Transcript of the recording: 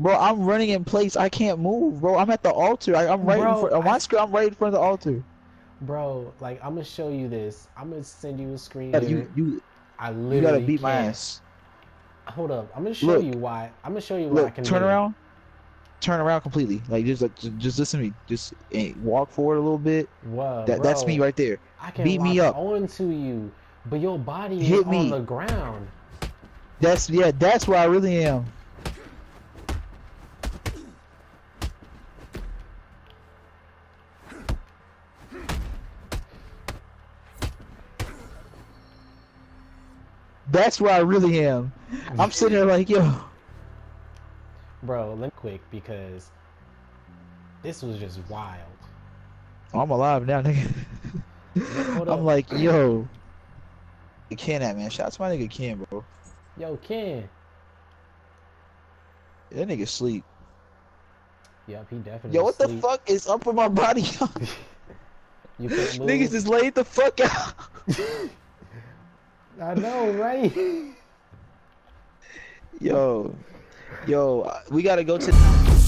Bro, I'm running in place. I can't move, bro. I'm at the altar. I, am right Bro, in front. On my I- screen, I'm right in front of the altar. Bro, like I'm gonna show you this. I'm gonna send you a screen. Yeah, you you I literally you gotta beat my can't. ass. Hold up. I'm gonna show Look. you why. I'm gonna show you what I can turn do. around. Turn around completely. Like just like just, just listen to me. Just eh, walk forward a little bit. What? That that's me right there. I can beat me up. onto you, but your body Hit is on the ground. That's yeah. That's where I really am. That's where I really am. Mm. I'm sitting there like, yo, Bro, let me quick because this was just wild. I'm alive now, nigga. I'm like, yo, Ken that man. Shout out to my nigga Ken, bro. Yo, Ken. That nigga sleep. Yep, he definitely. Yo, what the fuck is up with my body? You can't move. Niggas just laid the fuck out. I know, right? Yo, yo, we gotta go to.